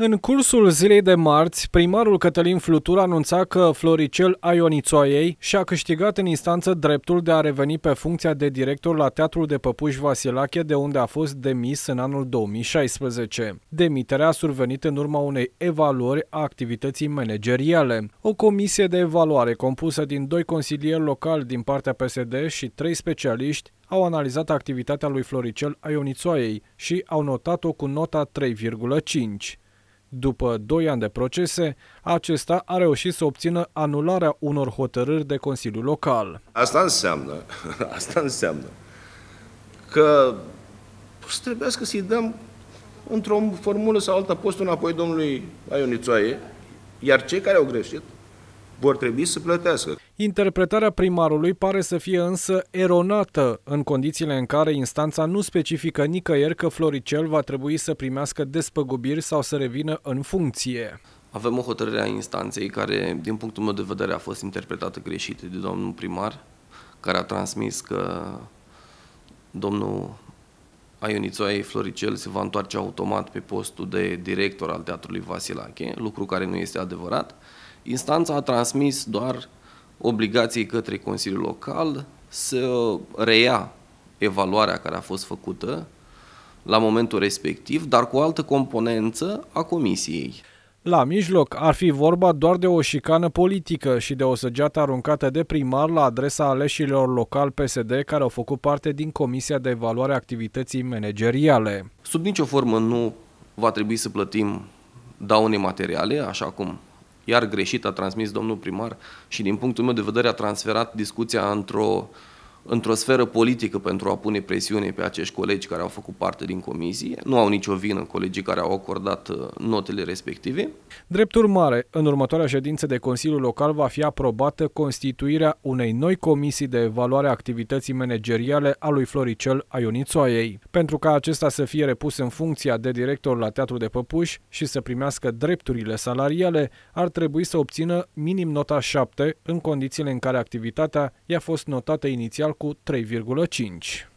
În cursul zilei de marți, primarul Cătălin Flutur anunța că Floricel Aionițoaiei și-a câștigat în instanță dreptul de a reveni pe funcția de director la Teatrul de Păpuși Vasilache, de unde a fost demis în anul 2016. Demiterea a survenit în urma unei evaluări a activității manageriale. O comisie de evaluare compusă din doi consilieri locali din partea PSD și trei specialiști au analizat activitatea lui Floricel Aionițoaiei și au notat-o cu nota 3,5. După 2 ani de procese, acesta a reușit să obțină anularea unor hotărâri de Consiliu Local. Asta înseamnă, asta înseamnă că trebuie să-i dăm într-o formulă sau alta postul înapoi domnului Aionițoaie, iar cei care au greșit vor trebui să plătească. Interpretarea primarului pare să fie însă eronată în condițiile în care instanța nu specifică nicăieri că Floricel va trebui să primească despăgubiri sau să revină în funcție. Avem o hotărâre a instanței care, din punctul meu de vedere, a fost interpretată greșit de domnul primar, care a transmis că domnul Aionițoai Floricel se va întoarce automat pe postul de director al Teatrului Vasilache, lucru care nu este adevărat. Instanța a transmis doar obligației către Consiliul Local să reia evaluarea care a fost făcută la momentul respectiv, dar cu o altă componență a Comisiei. La mijloc ar fi vorba doar de o șicană politică și de o săgeată aruncată de primar la adresa aleșilor local PSD care au făcut parte din Comisia de Evaluare a Activității Manageriale. Sub nicio formă nu va trebui să plătim daune materiale, așa cum iar greșit a transmis domnul primar și din punctul meu de vedere a transferat discuția într-o într-o sferă politică pentru a pune presiune pe acești colegi care au făcut parte din comisie. Nu au nicio vină colegii care au acordat uh, notele respective. Drept urmare, în următoarea ședință de Consiliul Local va fi aprobată constituirea unei noi comisii de evaluare a activității manageriale a lui Floricel Aionițoaiei. Pentru ca acesta să fie repus în funcția de director la Teatru de Păpuși și să primească drepturile salariale, ar trebui să obțină minim nota 7 în condițiile în care activitatea i-a fost notată inițial cu 3,5.